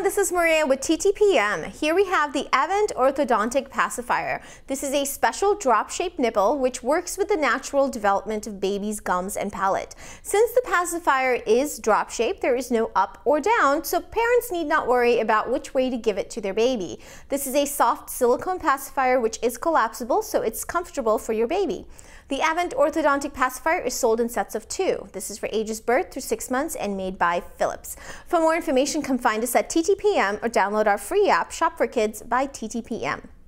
everyone, this is Maria with TTPM. Here we have the Avent Orthodontic Pacifier. This is a special drop-shaped nipple which works with the natural development of baby's gums and palate. Since the pacifier is drop-shaped, there is no up or down, so parents need not worry about which way to give it to their baby. This is a soft silicone pacifier which is collapsible, so it's comfortable for your baby. The Avent Orthodontic Pacifier is sold in sets of two. This is for ages birth through six months and made by Philips. For more information, come find us at TTPM or download our free app, Shop for Kids by TTPM.